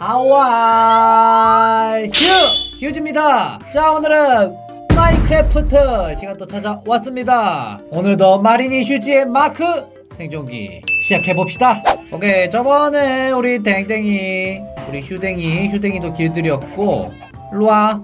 하와이! 휴! 휴즈입니다. 자 오늘은 마인크래프트 시간 또 찾아왔습니다. 오늘도 마리니 휴지의 마크 생존기 시작해봅시다. 오케이 저번에 우리 댕댕이 우리 휴댕이 휴댕이도 길들였고 일로와.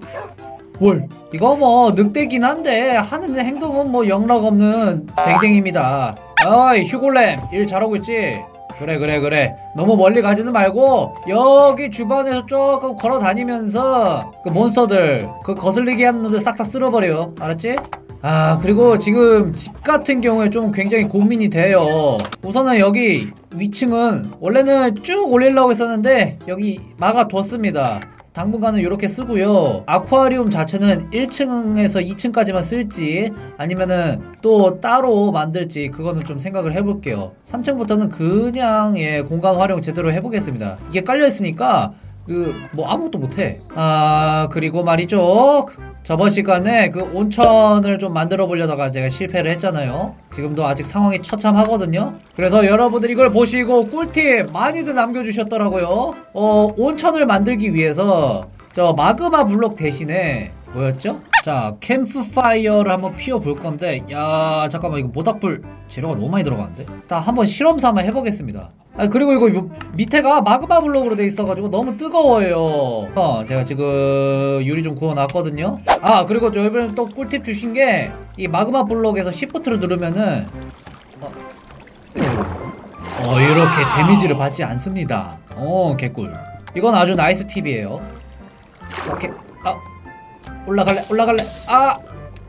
뭘? 이거 뭐 늑대긴 한데 하는 행동은 뭐 영락 없는 댕댕입니다. 어이 휴골렘 일 잘하고 있지? 그래 그래 그래. 너무 멀리 가지는 말고 여기 주변에서 조금 걸어 다니면서 그 몬스터들 그 거슬리게 하는 놈들 싹 다 쓸어버려. 알았지? 아 그리고 지금 집 같은 경우에 좀 굉장히 고민이 돼요. 우선은 여기 위층은 원래는 쭉 올리려고 했었는데 여기 막아뒀습니다 당분간은 이렇게 쓰고요. 아쿠아리움 자체는 1층에서 2층까지만 쓸지 아니면은 또 따로 만들지 그거는 좀 생각을 해볼게요. 3층부터는 그냥 예 공간 활용 제대로 해보겠습니다. 이게 깔려 있으니까 그 뭐 아무것도 못해. 아 그리고 말이죠. 저번 시간에 그 온천을 좀 만들어 보려다가 제가 실패를 했잖아요. 지금도 아직 상황이 처참하거든요. 그래서 여러분들 이걸 보시고 꿀팁 많이들 남겨주셨더라고요. 어, 온천을 만들기 위해서 저 마그마 블록 대신에 뭐였죠? 자, 캠프파이어를 한번 피워 볼 건데, 야, 잠깐만, 이거 모닥불 재료가 너무 많이 들어가는데? 일단 한번 실험 삼아 해보겠습니다. 아, 그리고 이거 요- 밑에가 마그마 블록으로 돼 있어가지고 너무 뜨거워요. 어, 제가 지금 유리 좀 구워놨거든요. 아, 그리고 저 이번에 또 꿀팁 주신 게, 이 마그마 블록에서 shift를 누르면은, 어, 어, 이렇게 데미지를 받지 않습니다. 어, 개꿀. 이건 아주 nice 팁이에요. 오케이. 아, 올라갈래, 올라갈래. 아,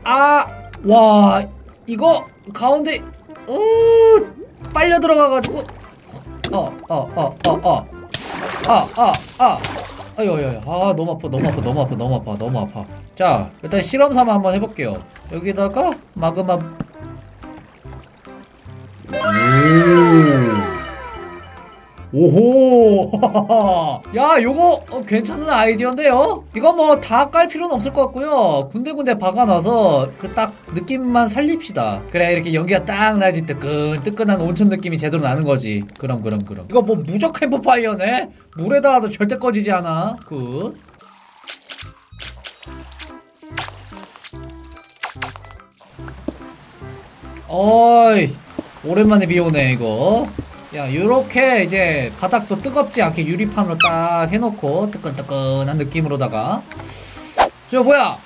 아, 와, 이거 가운데, 우, 빨려 들어가가지고, 어, 어, 어, 어, 어, 아, 아, 아, 너무 아파, 너무 아파, 너무 아파, 너무 아파, 너무 아파. 자, 일단 실험 삼아 한번 해볼게요. 여기다가 마그마. 오. 오호! 야, 요거 어, 괜찮은 아이디어인데요? 이거 뭐 다 깔 필요는 없을 것 같고요. 군데군데 박아놔서 그 딱 느낌만 살립시다. 그래, 이렇게 연기가 딱 나지. 뜨끈 뜨끈한 온천 느낌이 제대로 나는 거지. 그럼, 그럼, 그럼. 이거 뭐 무적 캠프파이어네? 물에다 가도 절대 꺼지지 않아. good. 어이, 오랜만에 비 오네, 이거. 야, 요렇게 이제 바닥도 뜨겁지 않게 유리판으로 딱 해놓고 뜨끈뜨끈한 느낌으로다가. 저 뭐야?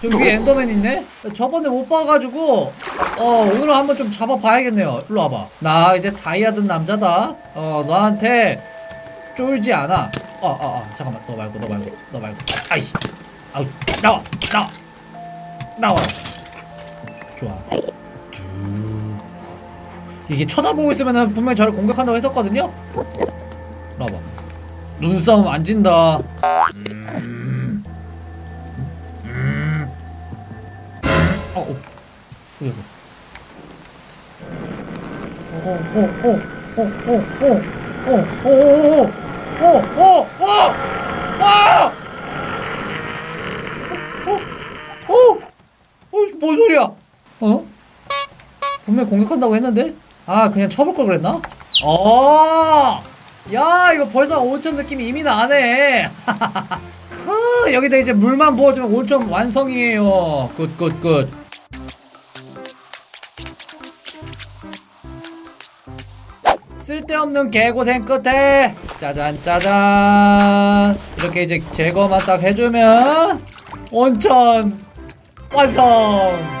저 위에 엔더맨 있네? 저번에 못 봐가지고, 어, 오늘 한번 좀 잡아봐야겠네요. 일로 와봐. 나 이제 다이아 든 남자다. 어, 너한테 쫄지 않아. 어, 어, 어, 잠깐만. 너 말고, 너 말고, 너 말고. 아이씨. 아우, 나와, 나와. 나와. 좋아. 쭉. 이게 쳐다보고 있으면은 분명히 저를 공격한다고 했었거든요? 봐봐. 눈싸움 안 진다. 음. 음. 어, 어. 어디 갔어? 어, 어, 어, 어, 어, 어, 어, 어, 어, 어, 어, 어, 와! 어, 어, 어, 뭔 소리야? 어? 분명 히 공격한다고 했는데? 아 그냥 쳐볼 걸 그랬나? 어, 야 이거 벌써 온천 느낌이 이미 나네. 크, 여기다 이제 물만 부어주면 온천 완성이에요. good good good. 쓸데없는 개고생 끝에 짜잔 짜잔 이렇게 이제 제거만 딱 해주면 온천 완성.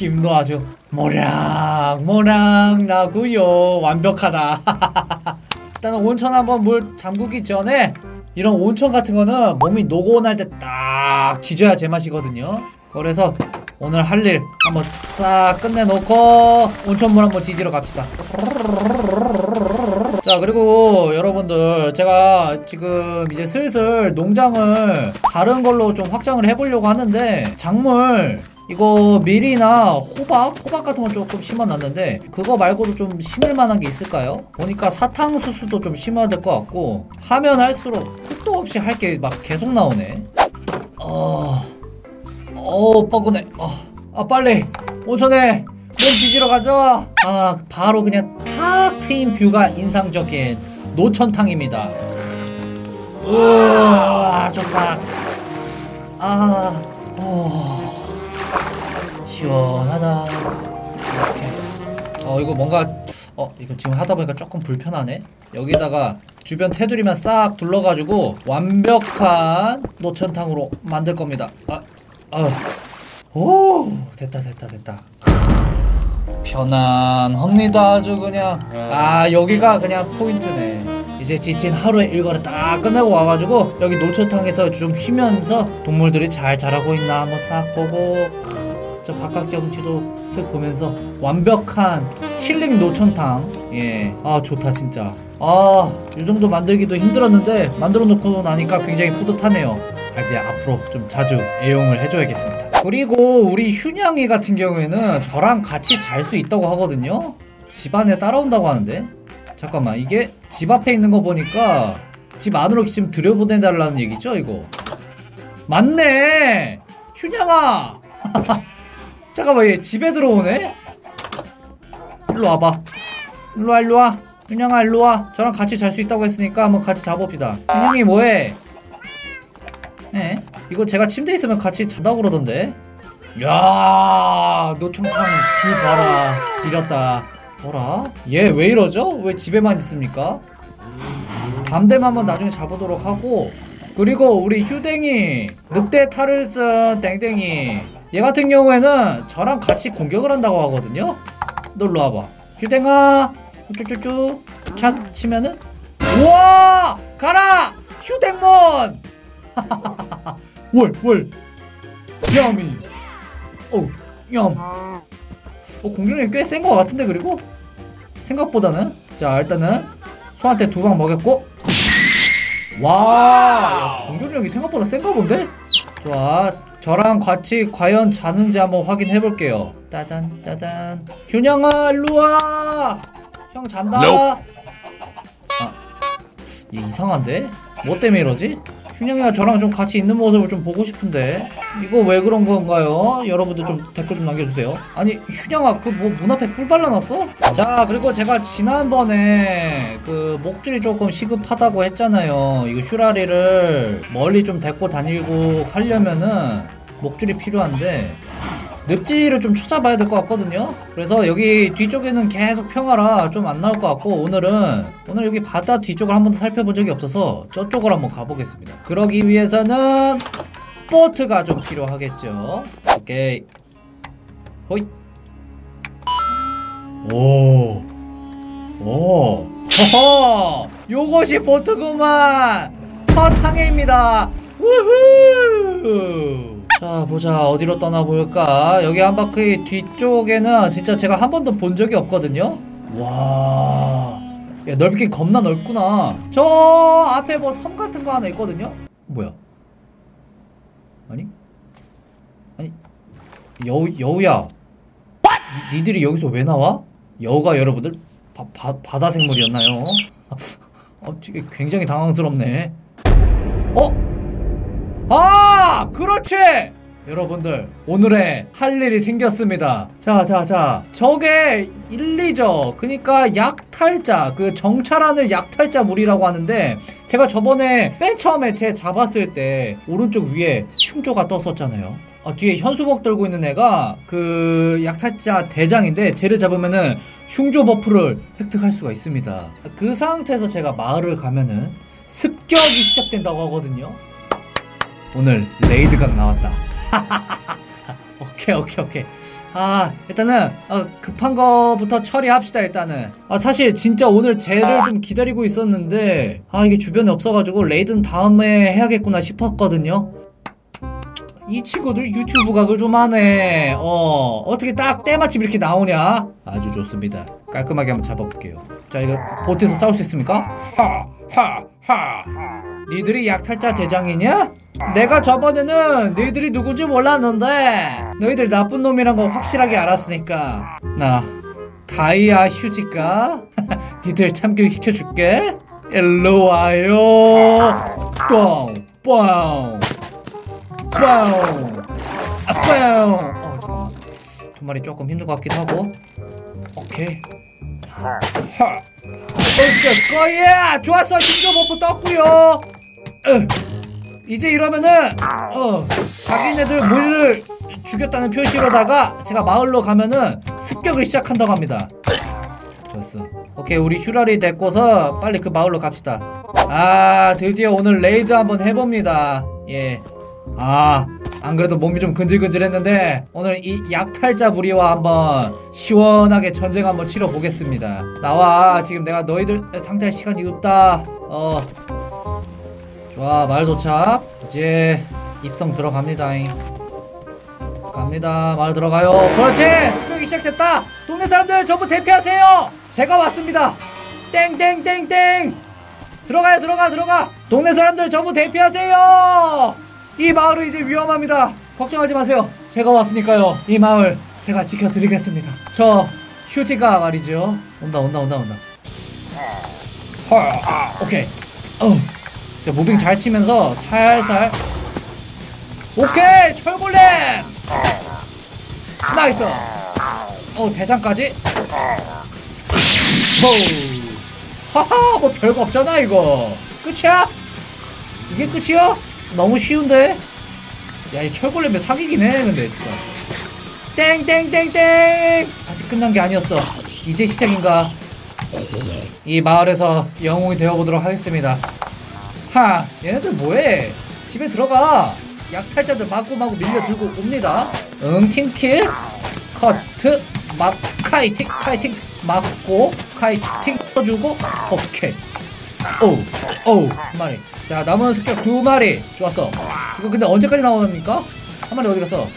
크, 김도 아주 모락 모락 나고요. 완벽하다. 일단 온천 한번 물 잠그기 전에 이런 온천 같은 거는 몸이 노곤할 때 딱 지져야 제맛이거든요. 그래서 오늘 할 일 한번 싹 끝내놓고 온천물 한번 지지러 갑시다. 자 그리고 여러분들 제가 지금 이제 슬슬 농장을 다른 걸로 좀 확장을 해보려고 하는데 작물 이거 밀이나 호박 호박 같은 건 조금 심어놨는데 그거 말고도 좀 심을 만한 게 있을까요? 보니까 사탕수수도 좀 심어야 될 것 같고 하면 할수록 끝도 없이 할 게 막 계속 나오네. 어... 어 뻐근해. 어, 아 빨리 온천에 몸 지지러 가자. 아 바로 그냥 탁 트인 뷰가 인상적인 노천탕입니다. 우와 좋다. 아 오. 시원하다. 이렇게. 어 이거 뭔가 어 이거 지금 하다 보니까 조금 불편하네. 여기다가 주변 테두리만 싹 둘러가지고 완벽한 노천탕으로 만들 겁니다. 아, 아. 오 됐다 됐다 됐다. 편안합니다. 아주 그냥. 아 여기가 그냥 포인트네 이제 지친 하루의 일과를 딱 끝내고 와가지고 여기 노천탕에서 좀 쉬면서 동물들이 잘 자라고 있나 한번 싹 보고 크, 저 바깥 경치도 쓱 보면서 완벽한 힐링 노천탕. 예 아 좋다 진짜. 아이 정도 만들기도 힘들었는데 만들어 놓고 나니까 굉장히 뿌듯하네요. 아, 이제 앞으로 좀 자주 애용을 해줘야겠습니다. 그리고 우리 휴냥이 같은 경우에는 저랑 같이 잘 수 있다고 하거든요. 집안에 따라온다고 하는데 잠깐만 이게 집 앞에 있는 거 보니까 집 안으로 지금 들여보내달라는 얘기죠 이거? 맞네! 휴냥아 잠깐만 얘 집에 들어오네? 일로 와봐. 일로 와 일로 와. 휴냥아 일로 와. 저랑 같이 잘 수 있다고 했으니까 한번 같이 자봅시다. 휴냥이 뭐해? 예 이거 제가 침대에 있으면 같이 잔다고 그러던데? 야 노총탕 뷰 봐라. 지렸다 뭐라? 얘 왜 이러죠? 왜 집에만 있습니까? 밤되면 한번 나중에 자보도록 하고. 그리고 우리 휴댕이 늑대 탈을 쓴 땡땡이. 얘 같은 경우에는 저랑 같이 공격을 한다고 하거든요? 놀러 와봐. 휴댕아! 쭈쭈쭈 착 치면은? 우와! 가라! 휴댕몬! 월월. 야미 어얌 어, 공격력이 꽤 센 것 같은데 그리고? 생각보다는? 자 일단은 소한테 두 방 먹였고. 와 야, 공격력이 생각보다 센가 본데? 좋아. 저랑 같이 과연 자는지 한번 확인해 볼게요. 짜잔 짜잔. 균영아 일로와! 형 잔다. 아얘 이상한데? 뭐 때문에 이러지 균형이가 저랑 좀 같이 있는 모습을 좀 보고 싶은데 이거 왜 그런 건가요? 여러분들 좀 댓글 좀 남겨주세요 아니 균형아 그 뭐 문 앞에 꿀 발라놨어? 자 그리고 제가 지난번에 그 목줄이 조금 시급하다고 했잖아요 이거 슈라리를 멀리 좀 데리고 다니고 하려면은 목줄이 필요한데 늪지를 좀 찾아봐야 될 것 같거든요. 그래서 여기 뒤쪽에는 계속 평화라 좀 안 나올 것 같고 오늘은 오늘 여기 바다 뒤쪽을 한 번도 살펴본 적이 없어서 저쪽을 한번 가보겠습니다. 그러기 위해서는 보트가 좀 필요하겠죠. 오케이. 호잇. 오. 오, 허허, 요것이 보트구만. 첫 항해입니다. 우후. 자, 보자. 어디로 떠나볼까? 여기 한 바퀴 뒤쪽에는 진짜 제가 한 번도 본 적이 없거든요. 와. 야, 넓긴 겁나 넓구나. 저 앞에 뭐 섬 같은 거 하나 있거든요. 뭐야? 아니? 아니, 여우, 여우야. 니, 니들이 여기서 왜 나와? 여우가 여러분들 바, 바, 바다 생물이었나요? 어, 굉장히 당황스럽네. 어? 아, 그렇지! 여러분들, 오늘의 할 일이 생겼습니다. 자, 자, 자. 저게 1, 2죠. 그니까 약탈자, 그 정찰하는 약탈자 물이라고 하는데, 제가 저번에 맨 처음에 제 잡았을 때, 오른쪽 위에 흉조가 떴었잖아요. 아, 뒤에 현수막 들고 있는 애가 그 약탈자 대장인데 쟤를 잡으면은 흉조 buff를 획득할 수가 있습니다. 그 상태에서 제가 마을을 가면은 습격이 시작된다고 하거든요. 오늘 raid각 나왔다. 오케이 오케이 오케이. 아 일단은 어, 급한 거부터 처리합시다 일단은. 아 사실 진짜 오늘 쟤를 좀 기다리고 있었는데 아 이게 주변에 없어가지고 raid는 다음에 해야겠구나 싶었거든요. 이 친구들 유튜브 각을 좀 아네. 어, 어떻게 딱 때마침 이렇게 나오냐? 아주 좋습니다. 깔끔하게 한번 잡아볼게요. 자, 이거 보트에서 싸울 수 있습니까? 하, 하, 하. 니들이 약탈자 대장이냐? 내가 저번에는 너희들이 누군지 몰랐는데 너희들 나쁜 놈이란 거 확실하게 알았으니까 나 다이아 휴지가 니들 참교육 시켜줄게 일로 와요 뻥 뻥. 뻥! 아, 뻥! 어, 잠깐만. 두 마리 조금 힘들 것 같기도 하고. 오케이. 하! 어쩔 거야! 좋았어! 힘조 버프 떴구요 으. 이제 이러면은 어 자기네들 무리를 죽였다는 표시로다가 제가 마을로 가면은 습격을 시작한다고 합니다. 좋았어. 오케이 우리 휴라리 데리고서 빨리 그 마을로 갑시다. 아 드디어 오늘 raid 한번 해봅니다. 예. 아. 안 그래도 몸이 좀 근질근질했는데 오늘 이 약탈자 무리와 한번 시원하게 전쟁 한번 치러 보겠습니다. 나와 지금 내가 너희들 상대할 시간이 없다. 어 좋아 마을 도착 이제 입성 들어갑니다. 갑니다 마을 들어가요. 그렇지 습격이 시작됐다. 동네 사람들 전부 대피하세요. 제가 왔습니다. 땡땡땡땡 들어가요 들어가 들어가. 동네 사람들 전부 대피하세요. 이 마을은 이제 위험합니다. 걱정하지 마세요. 제가 왔으니까요. 이 마을 제가 지켜드리겠습니다. 저 휴지가 말이죠. 온다 온다 온다 온다. 헐, 아, 오케이. 어, 자 moving 잘 치면서 살살. 오케이 철golem. nice. 어 대장까지. 호. 하하 뭐 별거 없잖아 이거. 끝이야? 이게 끝이야? 너무 쉬운데? 야, 이 철골렘에 사기긴 해, 근데, 진짜. 땡땡땡땡! 아직 끝난 게 아니었어. 이제 시작인가? 이 마을에서 영웅이 되어보도록 하겠습니다. 하, 얘네들 뭐해? 집에 들어가! 약탈자들 마구마구 밀려들고 옵니다. 응, 팀킬, 커트, 막, 카이팅, 카이팅, 맞고, 카이팅, 쳐주고, 오케이. 오우, 한 마리. 자, 남은 습격 두 마리. 좋았어. 이거 근데 언제까지 나옵니까? 한 마리 어디 갔어?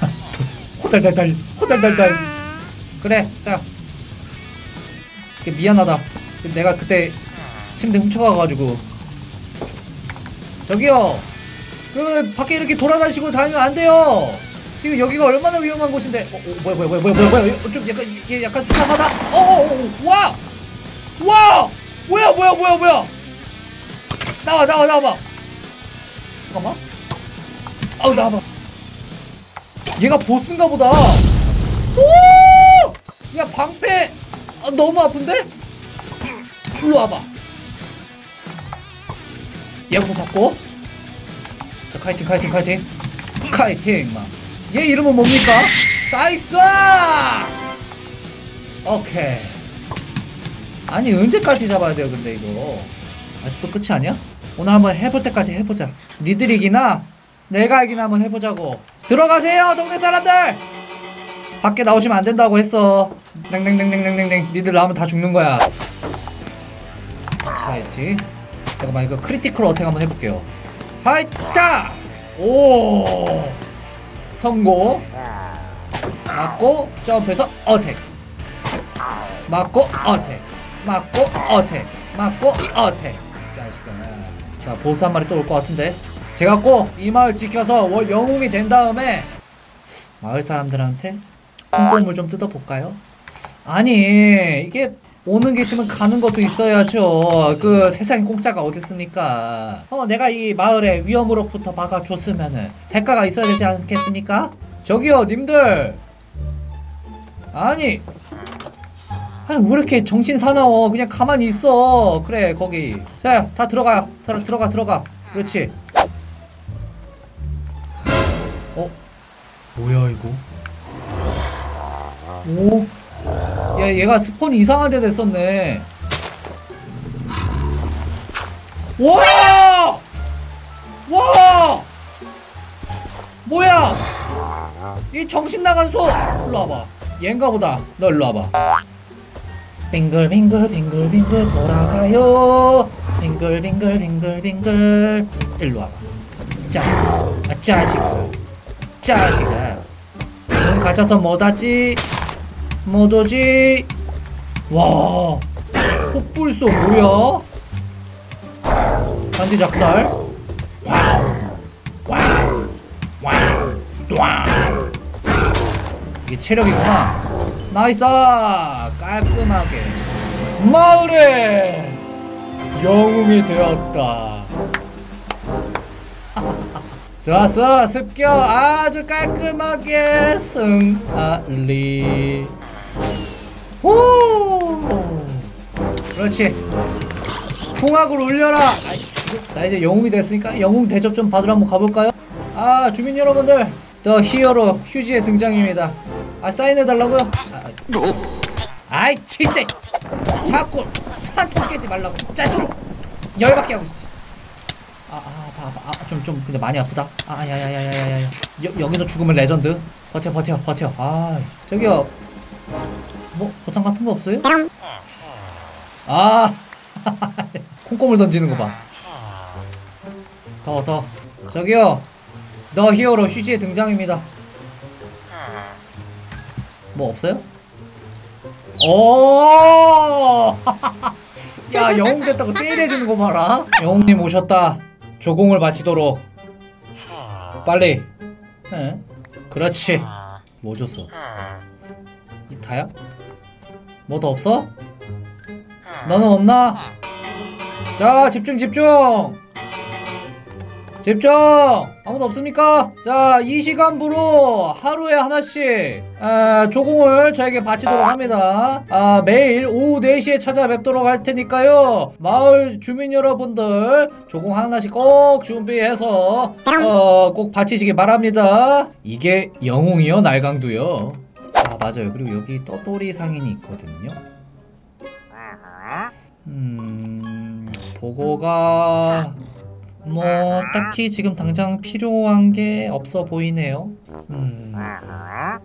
호달달달, 호달달달. 그래, 자. 미안하다. 내가 그때 침대 훔쳐가가지고. 저기요. 그 밖에 이렇게 돌아다니시고 다니면 안 돼요. 지금 여기가 얼마나 위험한 곳인데. 어, 어 뭐야, 뭐야, 뭐야, 뭐야, 뭐야, 뭐야. 좀 약간 이게 약간 수상하다. 어, 어, 어, 와, 와. 뭐야 뭐야 뭐야 뭐야 나와 나와 나와봐 잠깐만 아우 나와봐 얘가 보스인가 보다 오! 야 방패 아, 너무 아픈데? 일로 와봐 얘부터 잡고. 자 kiting kiting kiting. kiting 막얘 이름은 뭡니까? nice! 오케이. 아니 언제까지 잡아야 돼요 근데 이거? 아직도 끝이 아니야? 오늘 한번 해볼 때까지 해보자. 니들이 이기나 내가 이기나 한번 해보자고. 들어가세요 동네 사람들! 밖에 나오시면 안 된다고 했어. 땡땡땡땡땡땡 니들 나오면 다 죽는 거야. 자 kiting 잠깐만 이거 critical attack 한번 해볼게요. 하이타 오! 성공. 맞고 점프해서 attack. 맞고 attack. 맞고 attack. 맞고 attack. 자식아 자 보스 한 마리 또 올 것 같은데. 제가 꼭 이 마을 지켜서 영웅이 된 다음에 마을 사람들한테 홍보물 좀 뜯어볼까요? 아니 이게 오는 게 있으면 가는 것도 있어야죠. 그 세상에 공짜가 어디 있습니까? 어, 내가 이 마을에 위험으로부터 막아줬으면은 대가가 있어야 되지 않겠습니까? 저기요, 님들. 아니, 아니 왜 이렇게 정신 사나워 그냥 가만히 있어 그래 거기 자 다 들어가요 들어, 들어가 들어가 그렇지 어? 뭐야 이거 오? 야 얘가 스폰 이상한 데 됐었네 와! 와! 뭐야? 이 정신 나간 소! 일로 와봐. 얘인가 보다. 너 일로 와봐. 빙글빙글 빙글빙글 돌아가요 빙글빙글 빙글빙글 일로 와봐 짜식 아 짜식아 짜식아 눈 갇혀서 못 하지 못오지? 와 콧불소 뭐야? 반지 작살? 이게 체력이구나. 나이스! 깔끔하게. 마을에 영웅이 되었다. 좋았어. 습격 아주 깔끔하게 승리 오! 그렇지. 풍악을 울려라. 나 이제 영웅이 됐으니까 영웅 대접 좀 받으러 한번 가볼까요? 아 주민 여러분들 더 히어로 휴지의 등장입니다. 아 사인해달라고요? 아, 아이 진짜. 자꾸 산통 깨지 말라고. 짜증나. 열받게 하고 있어. 아아아좀 좀 근데 많이 아프다. 아 야야야야야야 여기서 죽으면 레전드? 버텨 버텨 버텨. 아 저기요 뭐 보상 같은 거 없어요? 아 콩고물 던지는 거 봐. 더, 더. 저기요. 더 히어로 휴지의 등장입니다. 뭐 없어요? 오! 야, 영웅 됐다고 세일해주는 거 봐라. 영웅님 오셨다. 조공을 바치도록. 빨리. 에? 그렇지. 뭐 줬어? 이 다야? 뭐 더 없어? 너는 없나? 자 집중 집중! 집중! 아무도 없습니까? 자 이 시간부로 하루에 하나씩 아, 조공을 저에게 바치도록 합니다. 아, 매일 오후 4시에 찾아뵙도록 할 테니까요. 마을 주민 여러분들 조공 하나씩 꼭 준비해서 어, 꼭 바치시기 바랍니다. 이게 영웅이요 날강도요? 아 맞아요 그리고 여기 떠돌이 상인이 있거든요 음, 보고가 뭐 딱히 지금 당장 필요한 게 없어 보이네요. 음,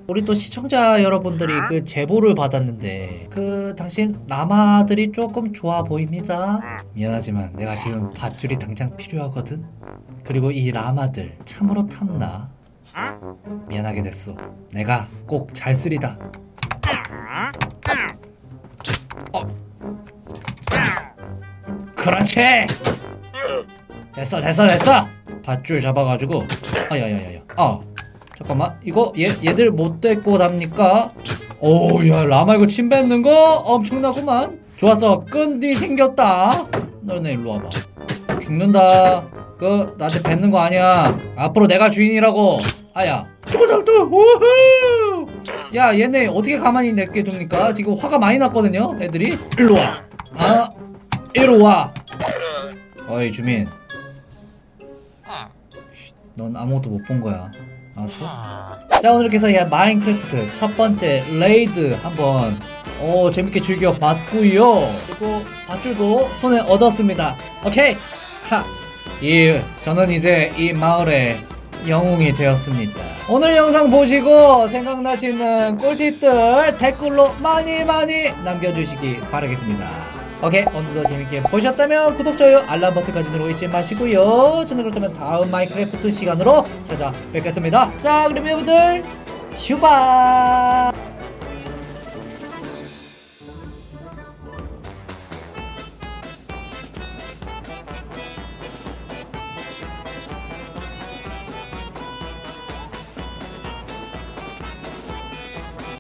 우리 또 시청자 여러분들이 그 제보를 받았는데 그 당신 라마들이 조금 좋아 보입니다. 미안하지만 내가 지금 밧줄이 당장 필요하거든. 그리고 이 라마들 참으로 탐나. 미안하게 됐어. 내가 꼭 잘 쓰리다. 그렇지! 됐어 됐어 됐어! 밧줄 잡아가지고. 아야야야야. 아 잠깐만. 이거 얘 얘들 못 데리고 답니까? 오야 라마 이거 침 뱉는 거 엄청나구만. 좋았어. 끈디 생겼다. 너네 일로 와봐. 죽는다. 그 나한테 뱉는 거 아니야. 앞으로 내가 주인이라고 아야 야 얘네 어떻게 가만히 냅게 둡니까 지금 화가 많이 났거든요 애들이 일로 와아 이리 와. 어이 주민. 쉿, 넌 아무것도 못 본 거야. 알았어? 자 오늘 이렇게 해서 야 마인크래프트 첫 번째 raid 한번 오 재밌게 즐겨 봤고요. 그리고 밧줄도 손에 얻었습니다. 오케이. 하. 이 저는 이제 이 마을의 영웅이 되었습니다. 오늘 영상 보시고 생각나시는 꿀팁들 댓글로 많이 많이 남겨주시기 바라겠습니다. 오케이 오늘도 재밌게 보셨다면 구독, 좋아요, 알람 버튼까지 누르고 잊지 마시고요 저는 그렇다면 다음 마인크래프트 시간으로 찾아뵙겠습니다 자 그럼 여러분들 휴바